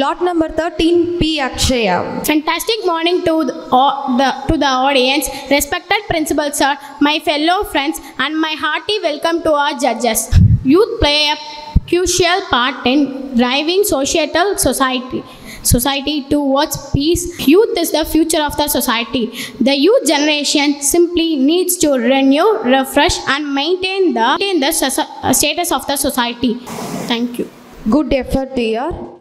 Lot number 13, P. Akshaya. Fantastic morning to uh, the, to the audience, respected principal sir, my fellow friends, and my hearty welcome to our judges. Youth play a crucial part in driving societal society society towards peace. Youth is the future of the society. The youth generation simply needs to renew, refresh, and maintain the, maintain the uh, status of the society. Thank you. Good effort, dear.